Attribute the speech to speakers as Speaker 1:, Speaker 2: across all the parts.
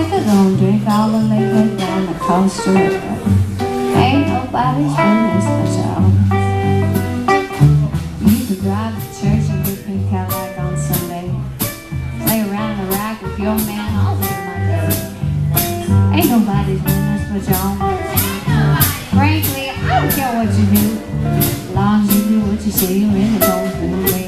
Speaker 1: with a drink, all the liquor down the coast river. Ain't nobody's business but y'all. You could drive to church in your pink Cadillac on Sunday. Play around the rack with your man all day Monday. Ain't nobody's business but y'all. Frankly, I don't care what you do, as long as you do what you say you're in the zone do.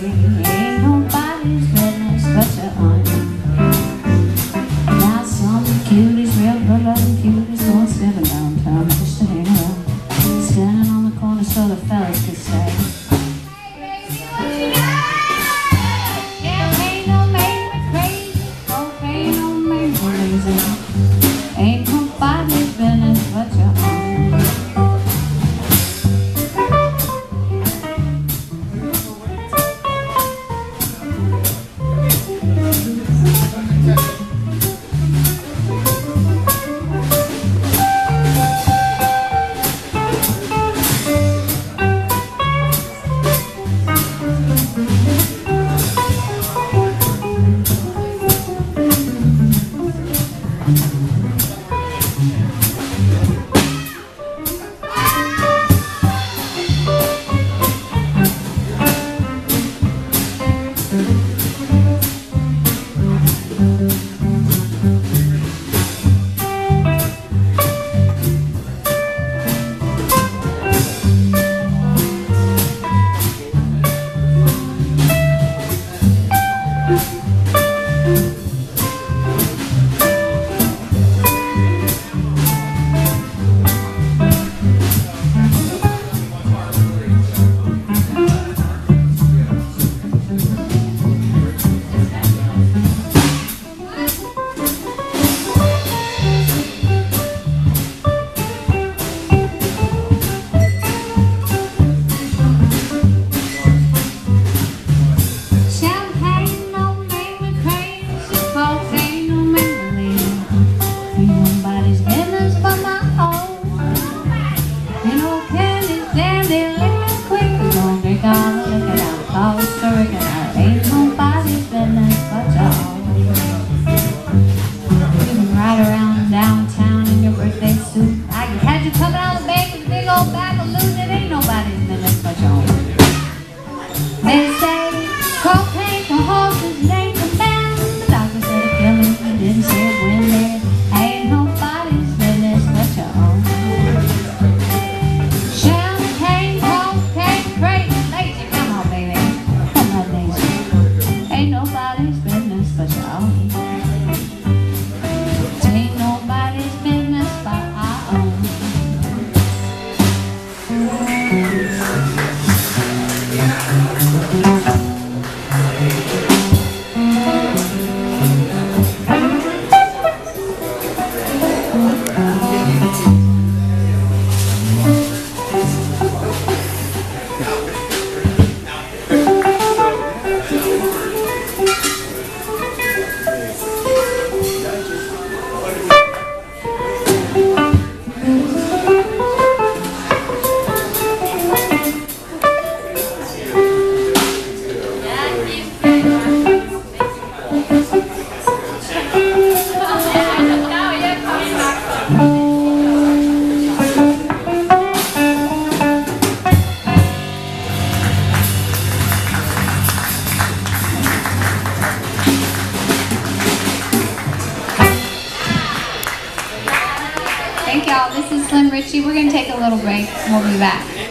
Speaker 1: You know. Richie. We're going to take a little break and we'll be back.